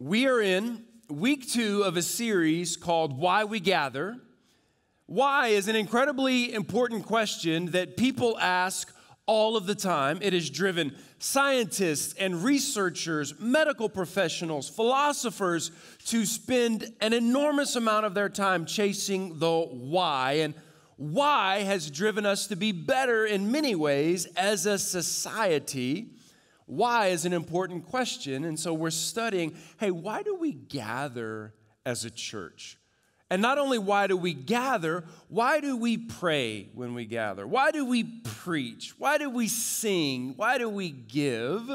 We are in week two of a series called Why We Gather. Why is an incredibly important question that people ask all of the time. It has driven scientists and researchers, medical professionals, philosophers to spend an enormous amount of their time chasing the why. And why has driven us to be better in many ways as a society. Why is an important question. And so we're studying hey, why do we gather as a church? And not only why do we gather, why do we pray when we gather? Why do we preach? Why do we sing? Why do we give?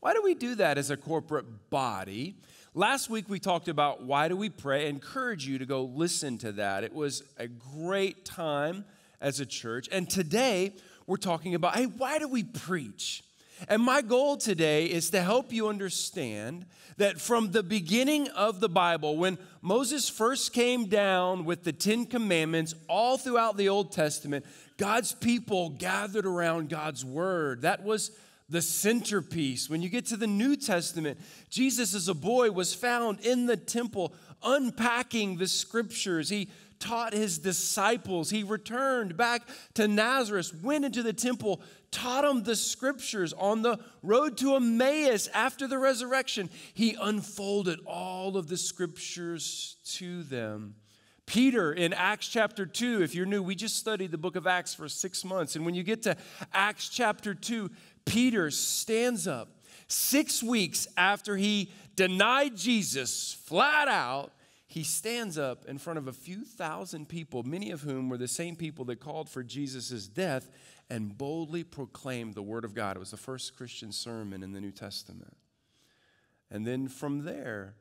Why do we do that as a corporate body? Last week we talked about why do we pray. I encourage you to go listen to that. It was a great time as a church. And today we're talking about hey, why do we preach? And my goal today is to help you understand that from the beginning of the Bible, when Moses first came down with the Ten Commandments all throughout the Old Testament, God's people gathered around God's Word. That was the centerpiece. When you get to the New Testament, Jesus as a boy was found in the temple unpacking the scriptures. He taught his disciples. He returned back to Nazareth, went into the temple, taught them the scriptures on the road to Emmaus after the resurrection. He unfolded all of the scriptures to them. Peter in Acts chapter 2, if you're new, we just studied the book of Acts for six months. And when you get to Acts chapter 2, Peter stands up six weeks after he denied Jesus flat out. He stands up in front of a few thousand people, many of whom were the same people that called for Jesus' death, and boldly proclaimed the Word of God. It was the first Christian sermon in the New Testament. And then from there,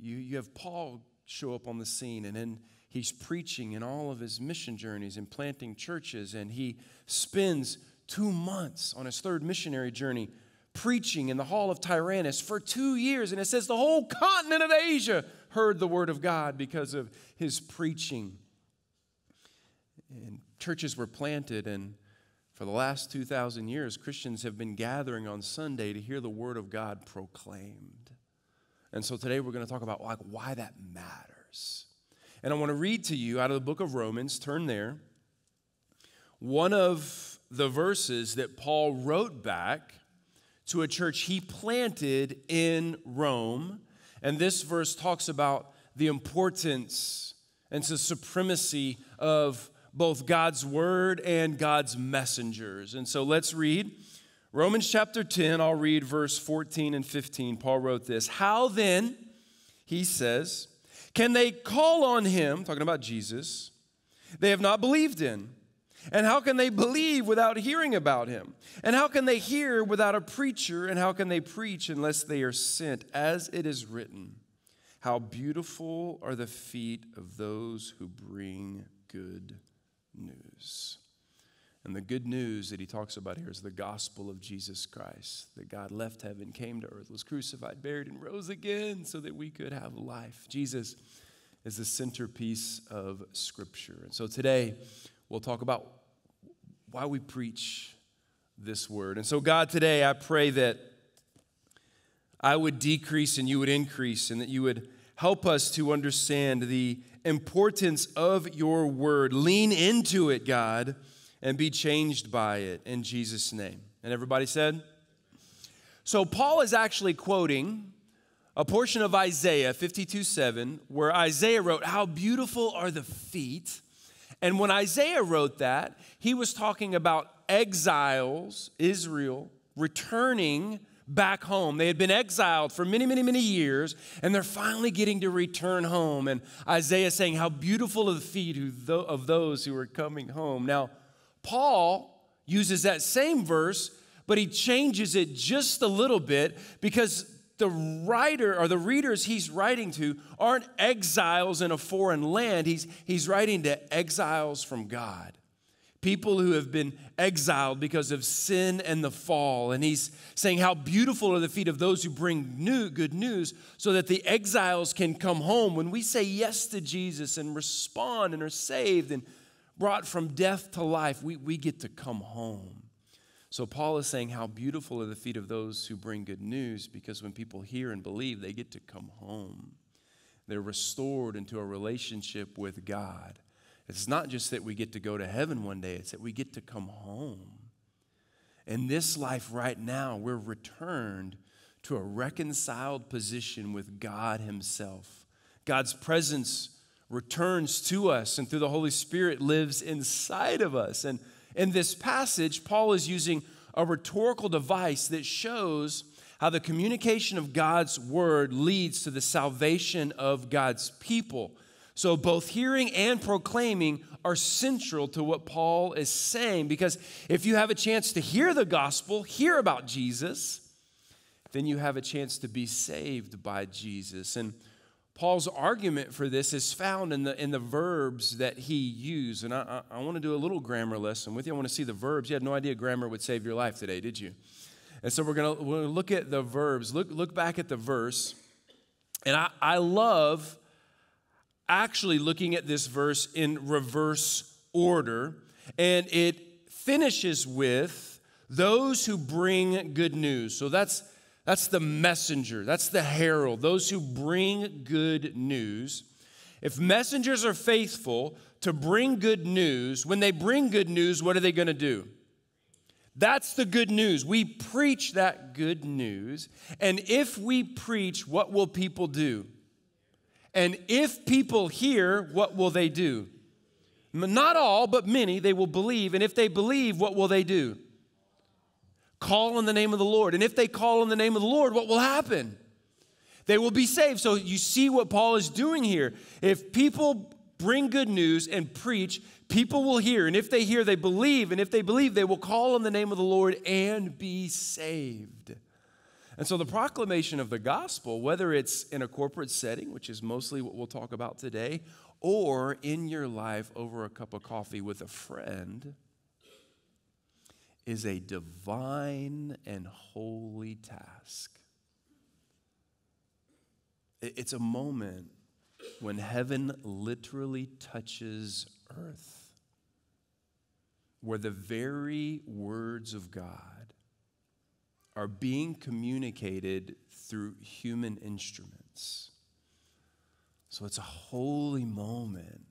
you, you have Paul show up on the scene, and then he's preaching in all of his mission journeys and planting churches, and he spends two months on his third missionary journey preaching in the hall of Tyrannus for two years. And it says the whole continent of Asia heard the word of God because of his preaching. And churches were planted, and for the last 2,000 years, Christians have been gathering on Sunday to hear the Word of God proclaimed. And so today we're going to talk about like why that matters. And I want to read to you out of the book of Romans, turn there, one of the verses that Paul wrote back to a church he planted in Rome. And this verse talks about the importance and the supremacy of both God's word and God's messengers. And so let's read Romans chapter 10. I'll read verse 14 and 15. Paul wrote this How then, he says, can they call on him, talking about Jesus, they have not believed in? And how can they believe without hearing about him? And how can they hear without a preacher? And how can they preach unless they are sent? As it is written, How beautiful are the feet of those who bring good news. And the good news that he talks about here is the gospel of Jesus Christ that God left heaven, came to earth, was crucified, buried, and rose again so that we could have life. Jesus is the centerpiece of Scripture. And so today we'll talk about why we preach this word. And so, God, today I pray that I would decrease and you would increase, and that you would help us to understand the importance of your word. Lean into it, God, and be changed by it in Jesus' name. And everybody said? So, Paul is actually quoting a portion of Isaiah 52 7, where Isaiah wrote, How beautiful are the feet. And when Isaiah wrote that, he was talking about exiles, Israel, returning back home. They had been exiled for many, many, many years, and they're finally getting to return home. And Isaiah saying, How beautiful are the feet of those who are coming home. Now, Paul uses that same verse, but he changes it just a little bit because the writer or the readers he's writing to aren't exiles in a foreign land. He's, he's writing to exiles from God people who have been exiled because of sin and the fall. And he's saying, How beautiful are the feet of those who bring new, good news so that the exiles can come home. When we say yes to Jesus and respond and are saved and brought from death to life, we, we get to come home. So Paul is saying, How beautiful are the feet of those who bring good news, because when people hear and believe, they get to come home. They're restored into a relationship with God. It's not just that we get to go to heaven one day, it's that we get to come home. In this life right now, we're returned to a reconciled position with God Himself. God's presence returns to us, and through the Holy Spirit lives inside of us. And in this passage, Paul is using a rhetorical device that shows how the communication of God's word leads to the salvation of God's people. So, both hearing and proclaiming are central to what Paul is saying because if you have a chance to hear the gospel, hear about Jesus, then you have a chance to be saved by Jesus. And Paul's argument for this is found in the, in the verbs that he used. And I, I, I want to do a little grammar lesson with you. I want to see the verbs. You had no idea grammar would save your life today, did you? And so we're going to look at the verbs. Look, look back at the verse. And I, I love actually looking at this verse in reverse order. And it finishes with those who bring good news. So that's that's the messenger, that's the herald, those who bring good news. If messengers are faithful to bring good news, when they bring good news, what are they going to do? That's the good news. We preach that good news. And if we preach, what will people do? And if people hear, what will they do? Not all, but many, they will believe. And if they believe, what will they do? Call on the name of the Lord. And if they call on the name of the Lord, what will happen? They will be saved. So you see what Paul is doing here. If people bring good news and preach, people will hear. And if they hear, they believe. And if they believe, they will call on the name of the Lord and be saved. And so the proclamation of the gospel, whether it's in a corporate setting, which is mostly what we'll talk about today, or in your life over a cup of coffee with a friend, is a divine and holy task. It's a moment when heaven literally touches earth, where the very words of God are being communicated through human instruments. So it's a holy moment.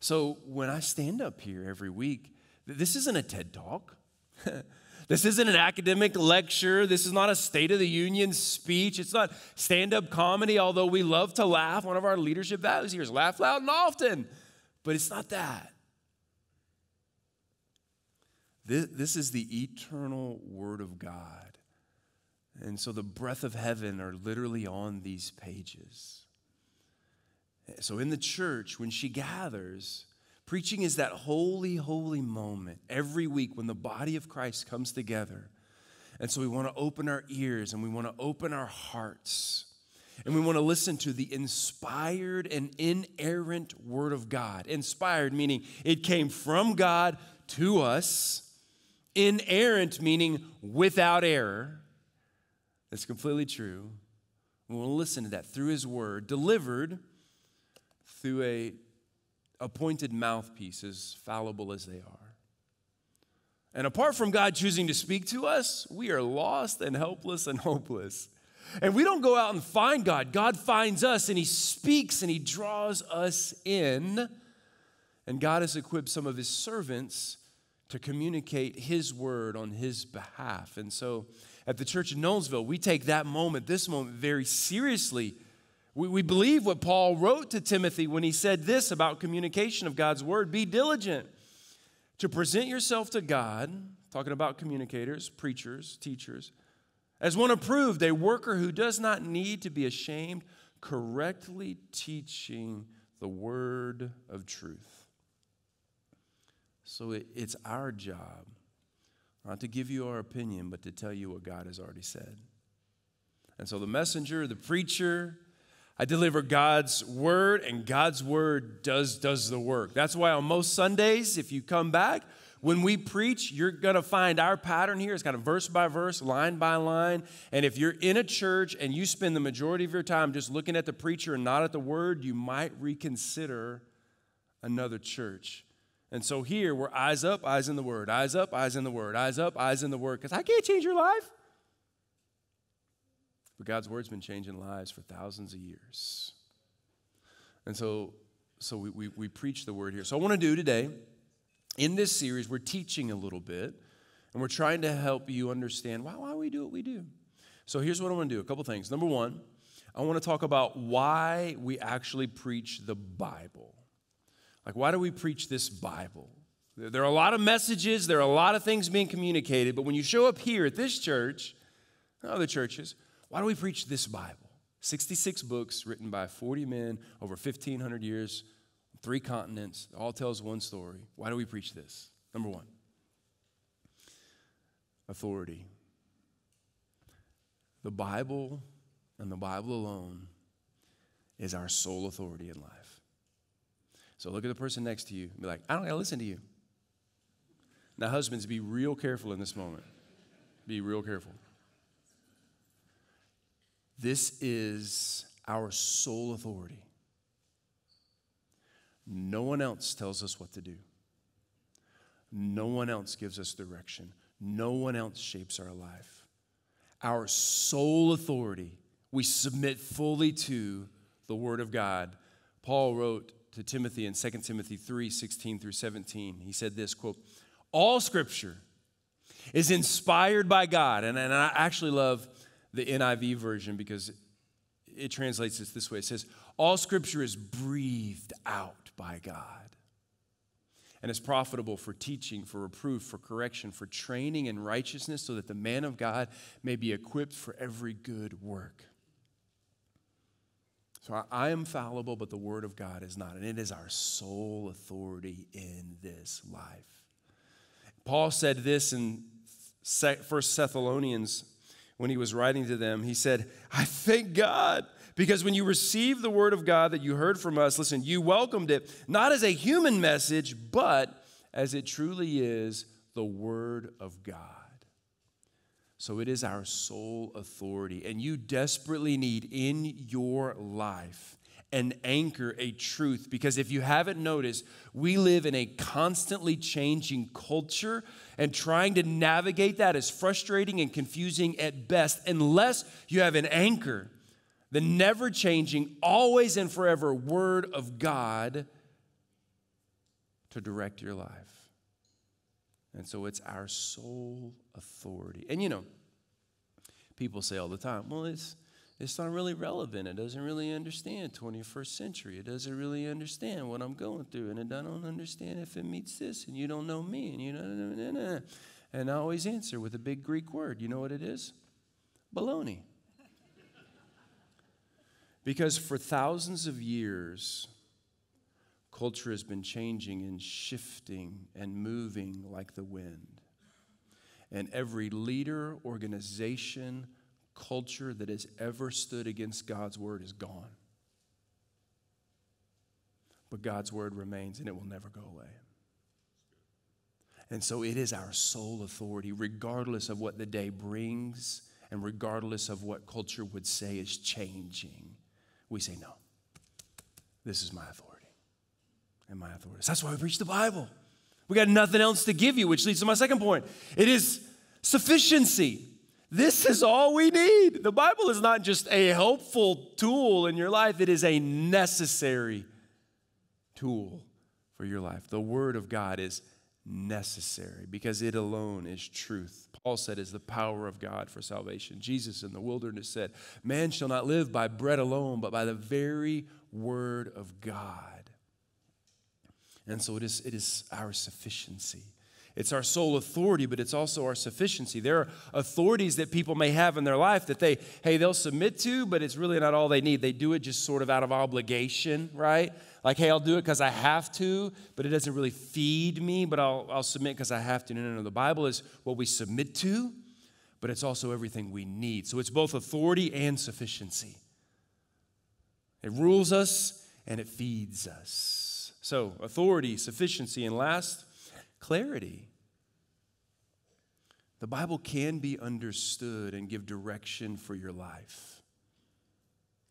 So when I stand up here every week, this isn't a TED talk. this isn't an academic lecture. This is not a State of the Union speech. It's not stand up comedy, although we love to laugh. One of our leadership values here is laugh loud and often. But it's not that. This, this is the eternal Word of God. And so the breath of heaven are literally on these pages. So in the church, when she gathers, Preaching is that holy, holy moment every week when the body of Christ comes together. And so we want to open our ears and we want to open our hearts. And we want to listen to the inspired and inerrant Word of God. Inspired meaning it came from God to us, inerrant meaning without error. That's completely true. We want to listen to that through His Word, delivered through a appointed mouthpieces, fallible as they are. And apart from God choosing to speak to us, we are lost and helpless and hopeless. And we don't go out and find God. God finds us and He speaks and He draws us in. And God has equipped some of His servants to communicate His word on His behalf. And so at the church in Nolensville, we take that moment, this moment, very seriously we, we believe what Paul wrote to Timothy when he said this about communication of God's word be diligent to present yourself to God, talking about communicators, preachers, teachers, as one approved, a worker who does not need to be ashamed, correctly teaching the word of truth. So it, it's our job not to give you our opinion, but to tell you what God has already said. And so the messenger, the preacher, I deliver God's word, and God's word does, does the work. That's why on most Sundays, if you come back, when we preach, you're going to find our pattern here. It's kind of verse by verse, line by line. And if you're in a church and you spend the majority of your time just looking at the preacher and not at the word, you might reconsider another church. And so here we're eyes up, eyes in the Word, eyes up, eyes in the Word, eyes up, eyes in the Word, because I can't change your life. But God's Word's been changing lives for thousands of years. And so, so we, we, we preach the Word here. So I want to do today, in this series, we're teaching a little bit, and we're trying to help you understand why, why we do what we do. So here's what I want to do a couple things. Number one, I want to talk about why we actually preach the Bible. Like, why do we preach this Bible? There are a lot of messages, there are a lot of things being communicated, but when you show up here at this church, other churches, why do we preach this Bible? 66 books written by 40 men over 1,500 years, three continents, all tells one story. Why do we preach this? Number one, authority. The Bible and the Bible alone is our sole authority in life. So look at the person next to you and be like, I don't gotta listen to you. Now, husbands, be real careful in this moment. Be real careful. This is our sole authority. No one else tells us what to do. No one else gives us direction. No one else shapes our life. Our sole authority, we submit fully to the Word of God. Paul wrote to Timothy in 2 Timothy 3 16 through 17. He said this quote, All scripture is inspired by God. And, and I actually love the NIV version because it translates this this way it says, All scripture is breathed out by God. And it's profitable for teaching, for reproof, for correction, for training in righteousness, so that the man of God may be equipped for every good work. So I am fallible, but the Word of God is not. And it is our sole authority in this life. Paul said this in First Thessalonians when he was writing to them. He said, I thank God because when you received the Word of God that you heard from us, listen, you welcomed it not as a human message, but as it truly is the Word of God. So it is our sole authority. And you desperately need in your life an anchor, a truth. Because if you haven't noticed, we live in a constantly changing culture, and trying to navigate that is frustrating and confusing at best unless you have an anchor, the never changing, always and forever Word of God to direct your life. And so it's our sole authority. And you know, people say all the time, well, it's, it's not really relevant. It doesn't really understand 21st century. It doesn't really understand what I'm going through. And it don't understand if it meets this, and you don't know me, and you know, and I always answer with a big Greek word. You know what it is? Baloney. because for thousands of years, culture has been changing and shifting and moving like the wind. And every leader, organization, culture that has ever stood against God's word is gone. But God's word remains and it will never go away. And so it is our sole authority, regardless of what the day brings and regardless of what culture would say is changing. We say, no, this is my authority and my authorities. That's why we preach the Bible. We got nothing else to give you, which leads to my second point. It is sufficiency. This is all we need. The Bible is not just a helpful tool in your life, it is a necessary tool for your life. The Word of God is necessary because it alone is truth. Paul said is the power of God for salvation. Jesus in the wilderness said, Man shall not live by bread alone, but by the very word of God. And so it is, it is our sufficiency. It's our sole authority, but it's also our sufficiency. There are authorities that people may have in their life that they, hey, they'll submit to, but it's really not all they need. They do it just sort of out of obligation, right? Like, hey, I'll do it because I have to, but it doesn't really feed me, but I'll, I'll submit because I have to. No, no, no. The Bible is what we submit to, but it's also everything we need. So it's both authority and sufficiency. It rules us and it feeds us. So, authority, sufficiency, and last, clarity. The Bible can be understood and give direction for your life.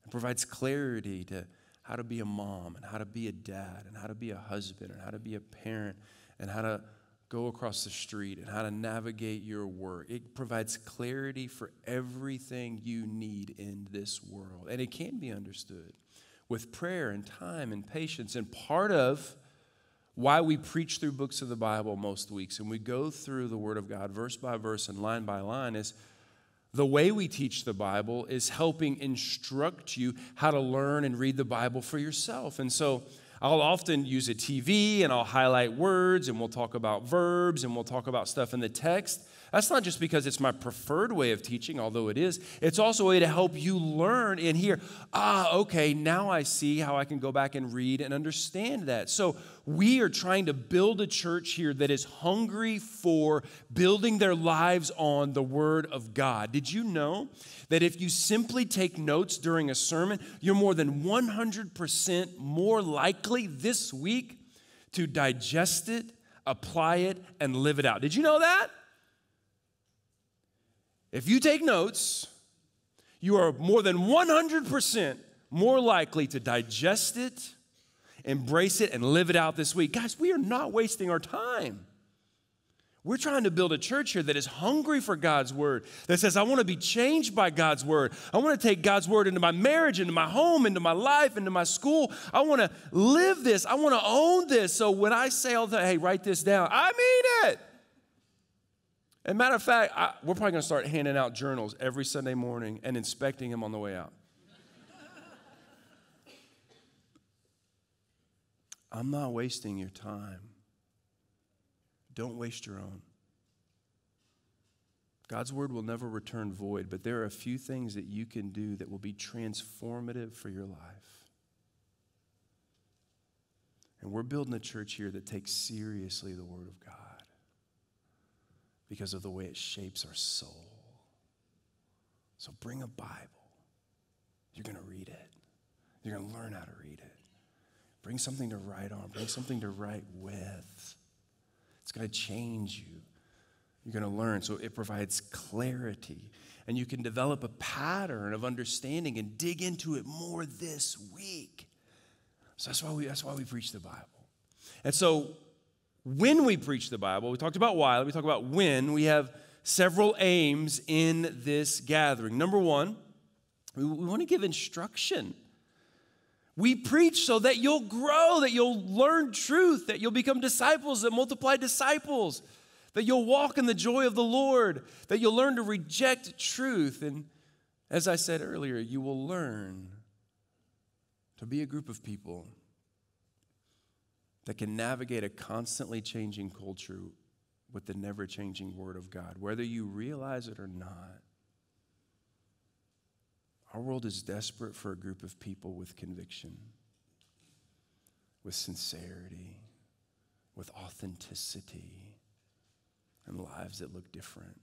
It provides clarity to how to be a mom and how to be a dad and how to be a husband and how to be a parent and how to go across the street and how to navigate your work. It provides clarity for everything you need in this world. And it can be understood with prayer and time and patience. And part of why we preach through books of the Bible most weeks and we go through the Word of God verse by verse and line by line is the way we teach the Bible is helping instruct you how to learn and read the Bible for yourself. And so, I'll often use a TV and I'll highlight words and we'll talk about verbs and we'll talk about stuff in the text. That's not just because it's my preferred way of teaching, although it is. It's also a way to help you learn and hear, ah, okay, now I see how I can go back and read and understand that. So we are trying to build a church here that is hungry for building their lives on the Word of God. Did you know that if you simply take notes during a sermon, you're more than 100% more likely this week to digest it, apply it, and live it out? Did you know that? If you take notes, you are more than 100% more likely to digest it, embrace it, and live it out this week. Guys, we are not wasting our time. We're trying to build a church here that is hungry for God's word, that says, I want to be changed by God's word. I want to take God's word into my marriage, into my home, into my life, into my school. I want to live this. I want to own this. So when I say hey, write this down, I mean it. And matter of fact, I, we're probably going to start handing out journals every Sunday morning and inspecting them on the way out. I'm not wasting your time. Don't waste your own. God's word will never return void, but there are a few things that you can do that will be transformative for your life. And we're building a church here that takes seriously the word of God because of the way it shapes our soul. So bring a Bible. You're going to read it, you're going to learn how to read it. Bring something to write on, bring something to write with. It's going to change you. You're going to learn. So it provides clarity. And you can develop a pattern of understanding and dig into it more this week. So that's why we, that's why we preach the Bible. And so when we preach the Bible, we talked about why, we talk about when, we have several aims in this gathering. Number one, we, we want to give instruction. We preach so that you'll grow, that you'll learn truth, that you'll become disciples that multiply disciples, that you'll walk in the joy of the Lord, that you'll learn to reject truth. And as I said earlier, you will learn to be a group of people that can navigate a constantly changing culture with the never changing Word of God, whether you realize it or not. Our world is desperate for a group of people with conviction, with sincerity, with authenticity, and lives that look different.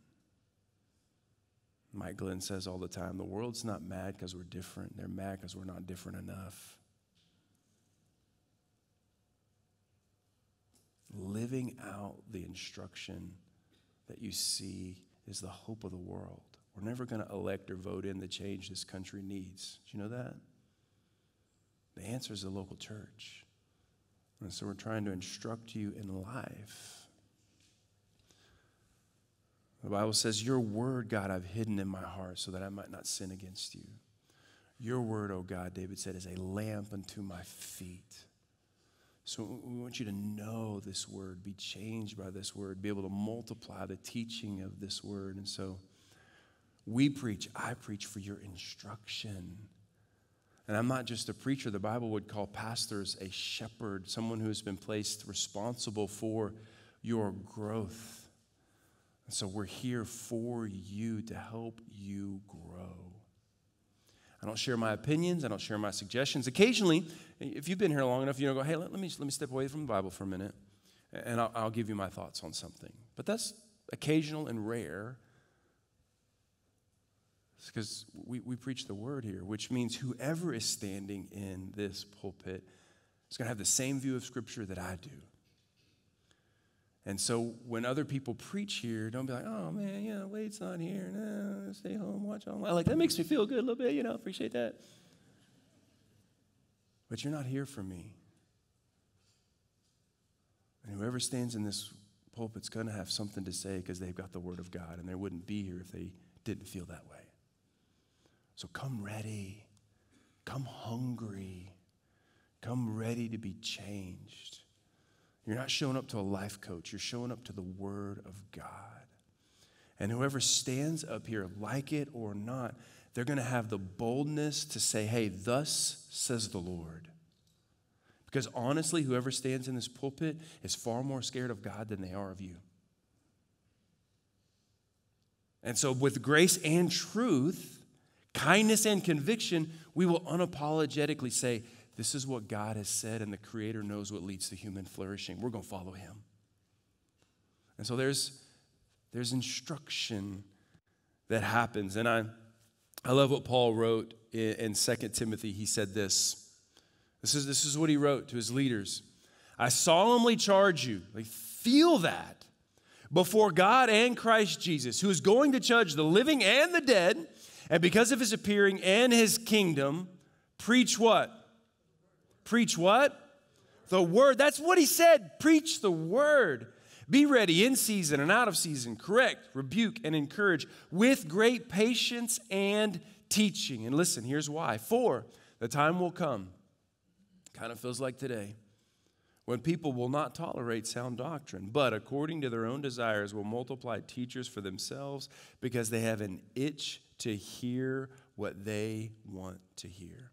Mike Glenn says all the time the world's not mad because we're different, they're mad because we're not different enough. Living out the instruction that you see is the hope of the world. We're never going to elect or vote in the change this country needs. Do you know that? The answer is the local church. And so we're trying to instruct you in life. The Bible says, Your word, God, I've hidden in my heart so that I might not sin against you. Your word, O oh God, David said, is a lamp unto my feet so we want you to know this word, be changed by this word, be able to multiply the teaching of this word. And so we preach, I preach for your instruction. And I'm not just a preacher. The Bible would call pastors a shepherd, someone who has been placed responsible for your growth. And so we're here for you to help you grow. I don't share my opinions. I don't share my suggestions. Occasionally, if you've been here long enough, you know, go, hey, let, let me, let me step away from the Bible for a minute and I'll, I'll give you my thoughts on something. But that's occasional and rare because we, we preach the word here, which means whoever is standing in this pulpit is going to have the same view of Scripture that I do. And so when other people preach here, don't be like, oh man, yeah, Wade's not here. No, stay home, watch online. Like, that makes me feel good a little bit, you know, appreciate that. But you're not here for me. And whoever stands in this pulpit's going to have something to say because they've got the Word of God, and they wouldn't be here if they didn't feel that way. So come ready, come hungry, come ready to be changed. You're not showing up to a life coach, you're showing up to the Word of God. And whoever stands up here, like it or not, they're going to have the boldness to say, hey, thus says the Lord. Because honestly, whoever stands in this pulpit is far more scared of God than they are of you. And so, with grace and truth, kindness and conviction, we will unapologetically say, This is what God has said, and the Creator knows what leads to human flourishing. We're going to follow Him. And so, there's, there's instruction that happens. And I, I love what Paul wrote in, in 2 Timothy. He said this. This is, this is what he wrote to his leaders. I solemnly charge you, like, feel that before God and Christ Jesus, who is going to judge the living and the dead, and because of his appearing and his kingdom, preach what? Preach what? The word. That's what he said. Preach the word. Be ready in season and out of season, correct, rebuke, and encourage with great patience and teaching. And listen, here's why. For the time will come Kind of feels like today. When people will not tolerate sound doctrine, but according to their own desires will multiply teachers for themselves because they have an itch to hear what they want to hear.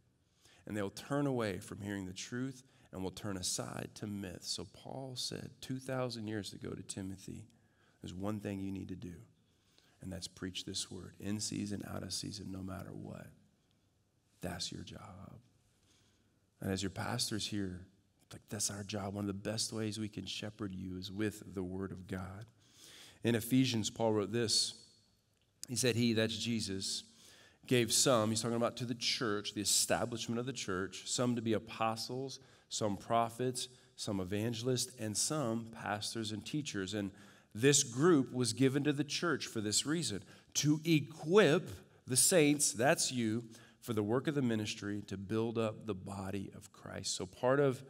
And they'll turn away from hearing the truth and will turn aside to myths. So Paul said 2,000 years ago to Timothy, there's one thing you need to do, and that's preach this word in season, out of season, no matter what. That's your job. And as your pastors here, like that's our job. One of the best ways we can shepherd you is with the Word of God. In Ephesians, Paul wrote this. He said, He, that's Jesus, gave some, he's talking about to the church, the establishment of the church, some to be apostles, some prophets, some evangelists, and some pastors and teachers. And this group was given to the church for this reason to equip the saints, that's you, for the work of the ministry to build up the body of Christ. So, part of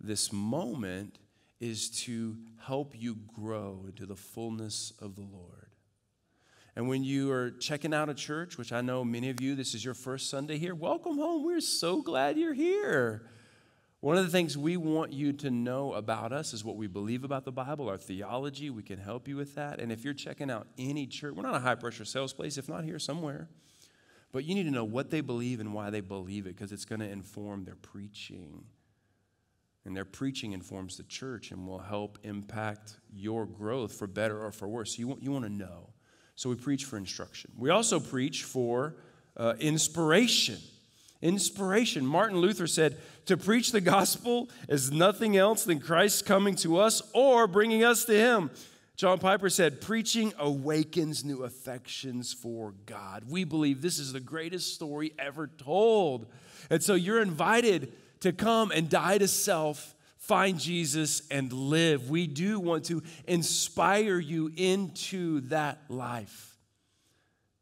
this moment is to help you grow into the fullness of the Lord. And when you are checking out a church, which I know many of you, this is your first Sunday here, welcome home. We're so glad you're here. One of the things we want you to know about us is what we believe about the Bible, our theology. We can help you with that. And if you're checking out any church, we're not a high pressure sales place, if not here somewhere. But you need to know what they believe and why they believe it because it's going to inform their preaching. And their preaching informs the church and will help impact your growth for better or for worse. So you want, you want to know. So we preach for instruction. We also preach for uh, inspiration. Inspiration. Martin Luther said, to preach the gospel is nothing else than Christ coming to us or bringing us to him. John Piper said, Preaching awakens new affections for God. We believe this is the greatest story ever told. And so you're invited to come and die to self, find Jesus, and live. We do want to inspire you into that life.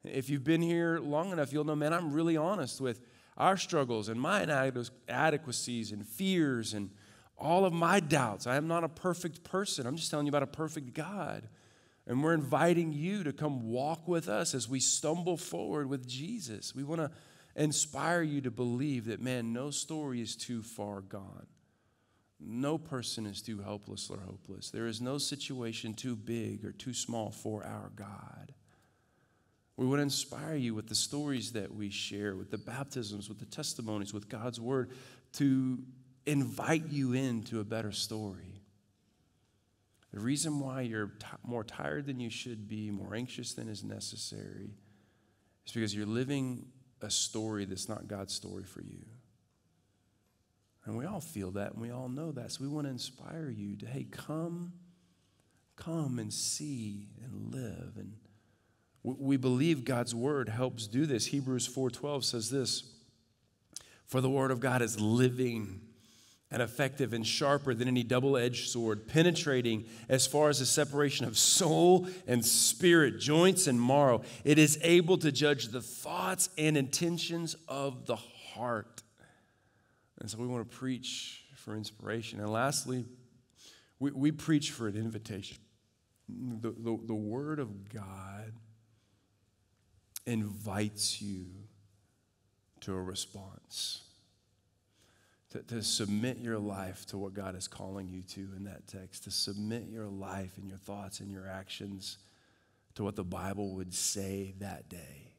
If you've been here long enough, you'll know, man, I'm really honest with our struggles and my inadequacies and fears and all of my doubts. I am not a perfect person. I'm just telling you about a perfect God. And we're inviting you to come walk with us as we stumble forward with Jesus. We want to inspire you to believe that, man, no story is too far gone. No person is too helpless or hopeless. There is no situation too big or too small for our God. We want to inspire you with the stories that we share, with the baptisms, with the testimonies, with God's word, to invite you into a better story. The reason why you're t- more tired than you should be, more anxious than is necessary, is because you're living a story that's not God's story for you. And we all feel that and we all know that. So we want to inspire you to, hey, come, come and see and live. And we believe God's word helps do this. Hebrews 4:12 says this: For the word of God is living and effective and sharper than any double edged sword, penetrating as far as the separation of soul and spirit, joints and marrow. It is able to judge the thoughts and intentions of the heart. And so we want to preach for inspiration. And lastly, we, we preach for an invitation. The, the, the Word of God invites you to a response, to, to submit your life to what God is calling you to in that text, to submit your life and your thoughts and your actions to what the Bible would say that day.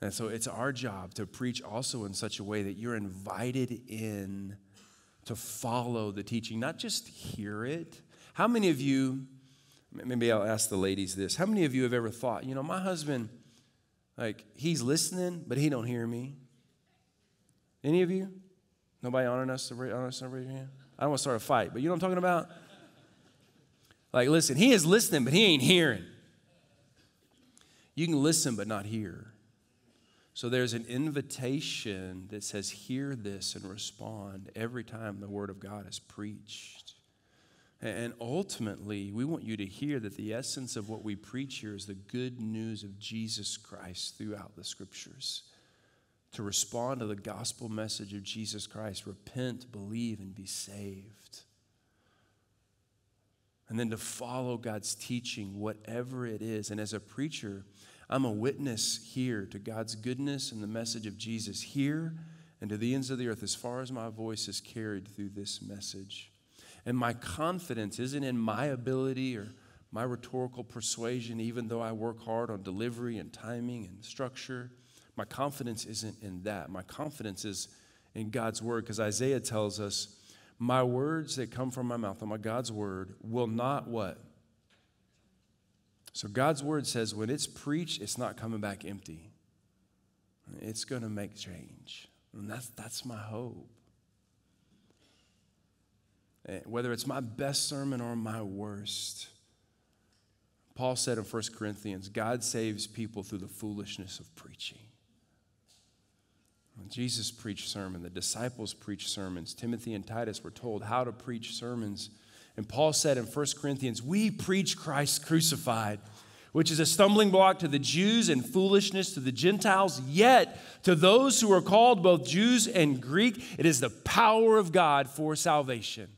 And so it's our job to preach also in such a way that you're invited in to follow the teaching, not just hear it. How many of you, maybe I'll ask the ladies this, how many of you have ever thought, you know, my husband, like, he's listening, but he don't hear me? Any of you? Nobody honoring us to us to raise your hand? I don't want to start a fight, but you know what I'm talking about? Like, listen, he is listening, but he ain't hearing. You can listen, but not hear. So there's an invitation that says, hear this and respond every time the Word of God is preached. And ultimately, we want you to hear that the essence of what we preach here is the good news of Jesus Christ throughout the Scriptures. To respond to the gospel message of Jesus Christ, repent, believe, and be saved. And then to follow God's teaching, whatever it is. And as a preacher, I'm a witness here to God's goodness and the message of Jesus here and to the ends of the earth as far as my voice is carried through this message. And my confidence isn't in my ability or my rhetorical persuasion, even though I work hard on delivery and timing and structure. My confidence isn't in that. My confidence is in God's word because Isaiah tells us, My words that come from my mouth, oh, my God's word, will not what? So God's word says when it's preached, it's not coming back empty. It's going to make change. And that's, that's my hope. Eh, whether it's my best sermon or my worst, Paul said in 1 Corinthians, God saves people through the foolishness of preaching. When Jesus preached sermon, the disciples preached sermons. Timothy and Titus were told how to preach sermons and Paul said in 1 Corinthians, We preach Christ crucified, which is a stumbling block to the Jews and foolishness to the Gentiles. Yet to those who are called, both Jews and Greek, it is the power of God for salvation.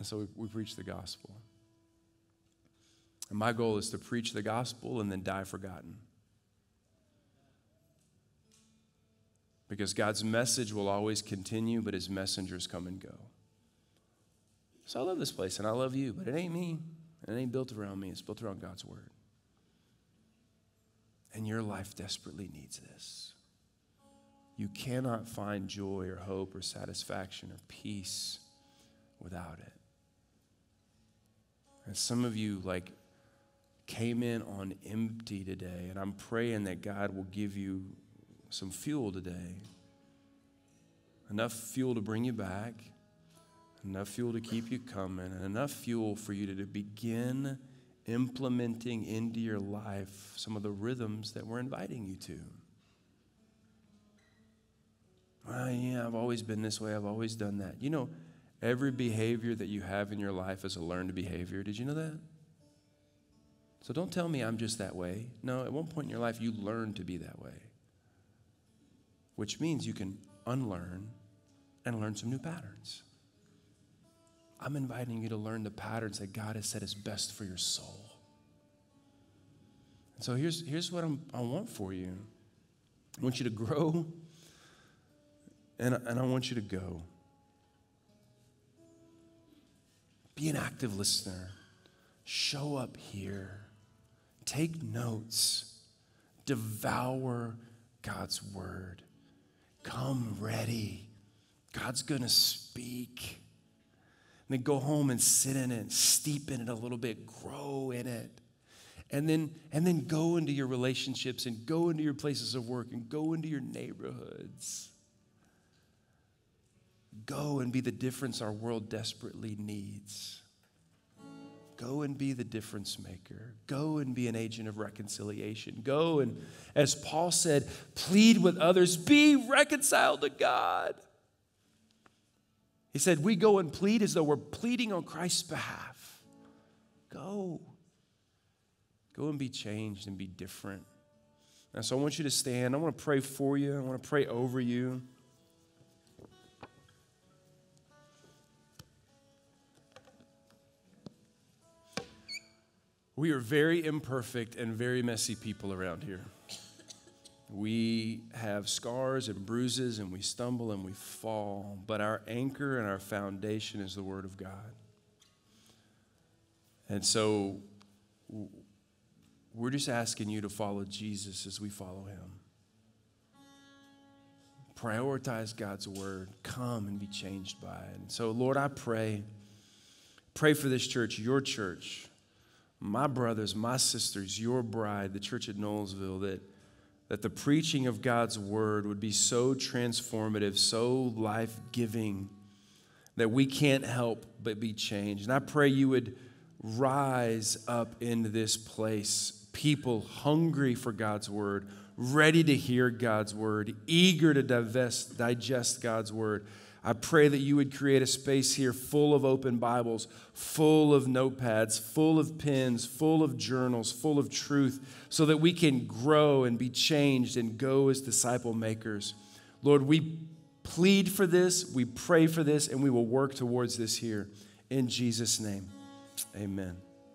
And so we, we preach the gospel. And my goal is to preach the gospel and then die forgotten. Because God's message will always continue, but his messengers come and go. So I love this place and I love you, but it ain't me. It ain't built around me. It's built around God's word. And your life desperately needs this. You cannot find joy or hope or satisfaction or peace without it. And some of you, like, came in on empty today, and I'm praying that God will give you some fuel today. Enough fuel to bring you back enough fuel to keep you coming, and enough fuel for you to, to begin implementing into your life some of the rhythms that we're inviting you to. Well, yeah, I've always been this way, I've always done that. You know, every behavior that you have in your life is a learned behavior. Did you know that? So don't tell me I'm just that way. No, at one point in your life, you learned to be that way, which means you can unlearn and learn some new patterns. I'm inviting you to learn the patterns that God has said is best for your soul. And so here's, here's what I'm, I want for you I want you to grow, and, and I want you to go. Be an active listener. Show up here. Take notes. Devour God's word. Come ready. God's going to speak And then go home and sit in it, steep in it a little bit, grow in it. And then, and then go into your relationships and go into your places of work and go into your neighborhoods. Go and be the difference our world desperately needs. Go and be the difference maker. Go and be an agent of reconciliation. Go and, as Paul said, plead with others, be reconciled to God. He said, We go and plead as though we're pleading on Christ's behalf. Go. Go and be changed and be different. And so I want you to stand. I want to pray for you. I want to pray over you. We are very imperfect and very messy people around here. We have scars and bruises and we stumble and we fall, but our anchor and our foundation is the Word of God. And so we're just asking you to follow Jesus as we follow him. Prioritize God's word. Come and be changed by it. And so, Lord, I pray, pray for this church, your church, my brothers, my sisters, your bride, the church at Nolensville, that, that the preaching of God's word would be so transformative, so life giving, that we can't help but be changed. And I pray you would rise up in this place people hungry for God's word, ready to hear God's word, eager to divest, digest God's word. I pray that you would create a space here full of open Bibles, full of notepads, full of pens, full of journals, full of truth, so that we can grow and be changed and go as disciple makers. Lord, we plead for this, we pray for this, and we will work towards this here. In Jesus' name, amen.